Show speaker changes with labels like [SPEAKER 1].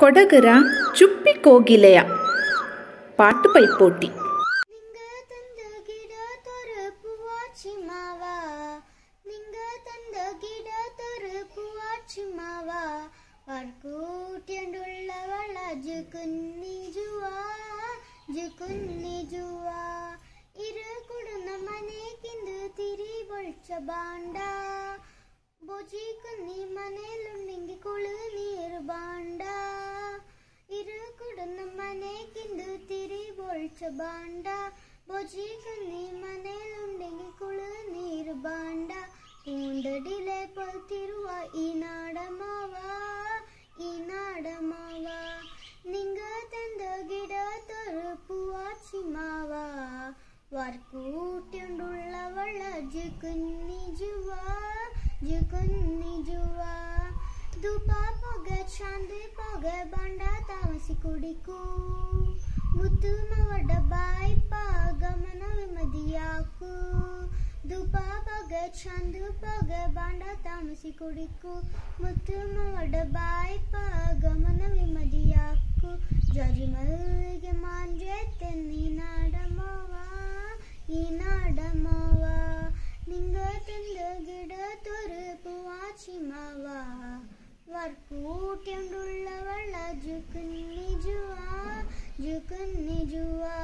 [SPEAKER 1] കൊടകര ചുപ്പി കോകിലയ പാട്ടുപൈപ്പോട്ടി
[SPEAKER 2] ബാണ്ടാ. ജുക്കുന്നിജുവാ ജുക്കുന്നിജുവാ മനയിലുണ്ടെങ്കിൽ കൊളു നീർ ബാണ്ട. പൊളിച്ച ബാണ്ട. ബൊജീക്ക് നീ മനയിലുണ്ടെങ്കിൽ കുളു നീര് ബാണ്ട. പൂന്തടിലെ പൊത്തിരുവ ഈ നാടമാവ ഈ നാടമാവ. നിങ്ങ തന്ന ഗിടത്തൊരു പൂവാച്ചി മാവ വർക്കൂട്ടുണ്ടുള്ളവള ജുക്കുന്നിജുവ ജുക്കുന്നിജുവ ദുപാ പൊക ചാന്ത് പൊക ബണ്ട താമസിക്കുടിക്കൂ. මුතුම වඩබයි පාගමන විමදියාකු දුපාපග චන්දුපග බණ්ඩ තමසිකුඩිකු මුතුම වඩබයි පාගමන විමදියාකු ජරිමල්ගේ මාන්ජෙතෙන් නීනාඩමවා නීනාඩමවා ನಿಂಗತಿಂದ ಗಿಡ ತೊರಪುವಾಚಿ ಮಾವ ವರ್ಕೂಟೆಂಡುಳ್ಳವಳ ಜುಕುನಿ जुकन जुआ